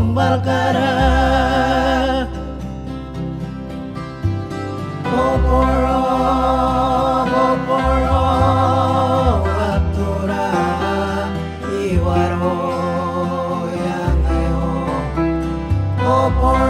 tumbal kara Poporo, poporo Iwaro yang ayo Poporo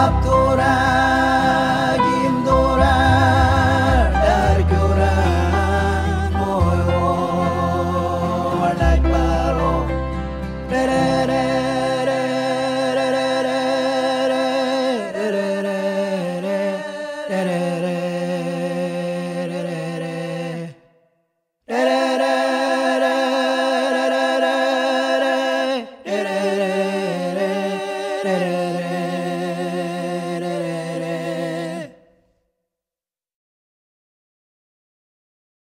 capturar.